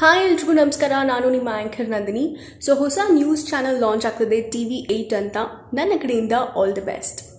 Hi ಎಲ್ರಿಗೂ ನಮಸ್ಕಾರ, ನಾನು ನಿಮ್ಮ ಆ್ಯಂಕರ್ ನಂದಿನಿ. ಸೊ, ಹೊಸ ನ್ಯೂಸ್ ಚಾನಲ್ ಲಾಂಚ್ ಆಗ್ತದೆ ಟಿ ವಿ ಏಯ್ಟ್ ಅಂತ. ನನ್ನ ಕಡೆಯಿಂದ ಆಲ್ ದಿ ಬೆಸ್ಟ್